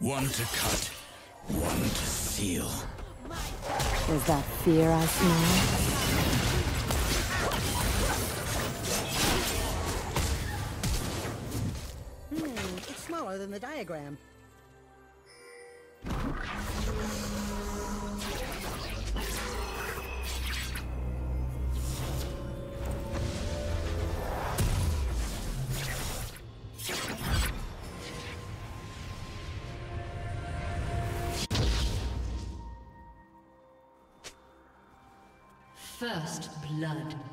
One to cut, one to seal. Is that fear I smell? Hmm, it's smaller than the diagram. First blood.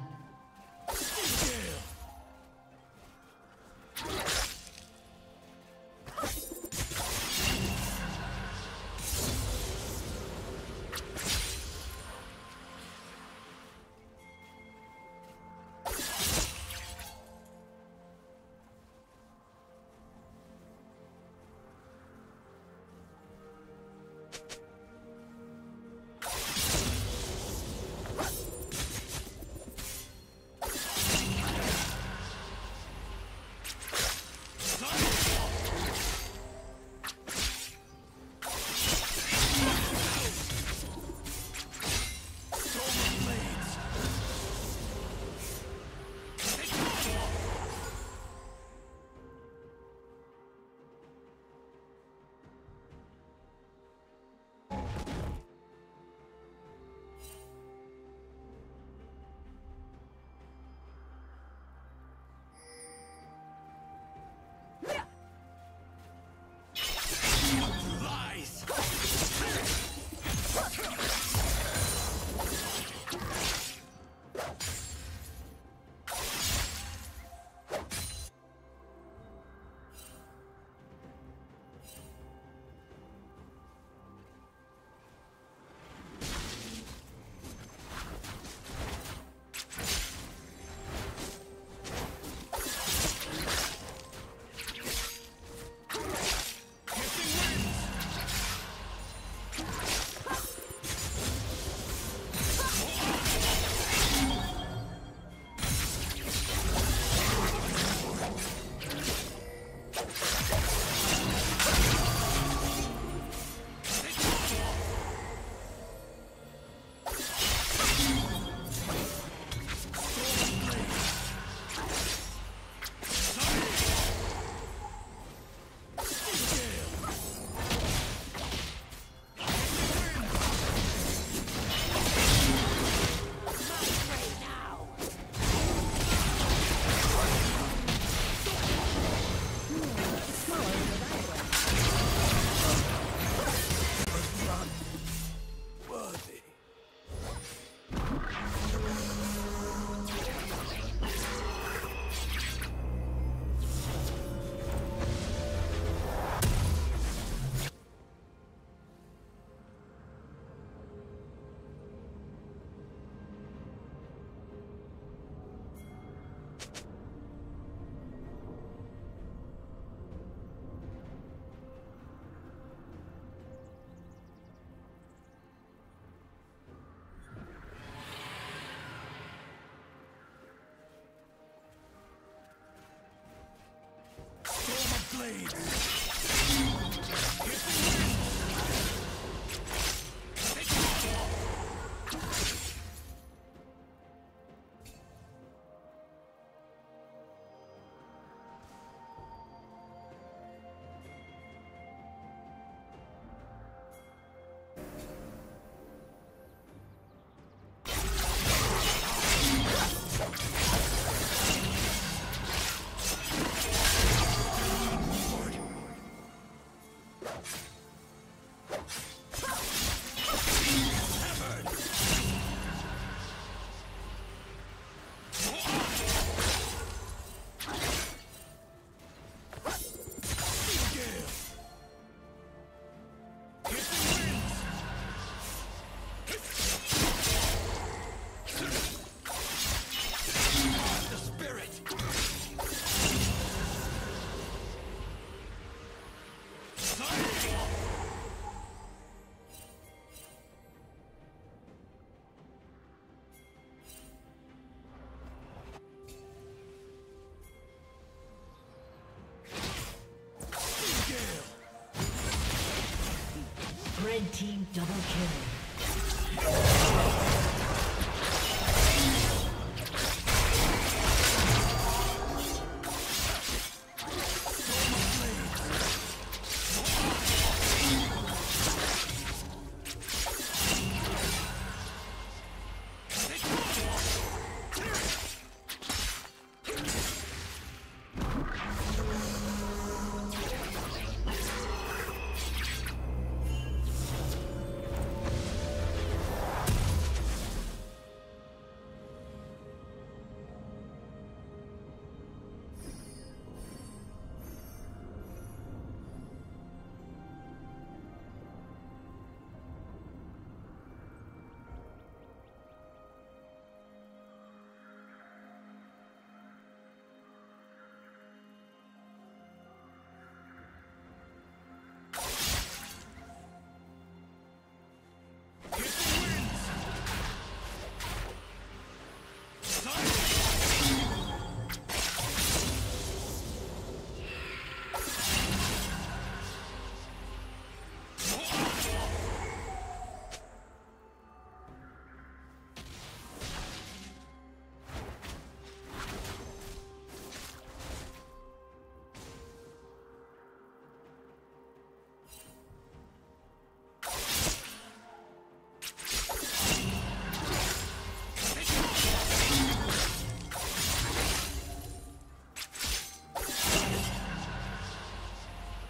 blades! Team double kill.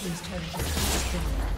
Please turret has been destroyed.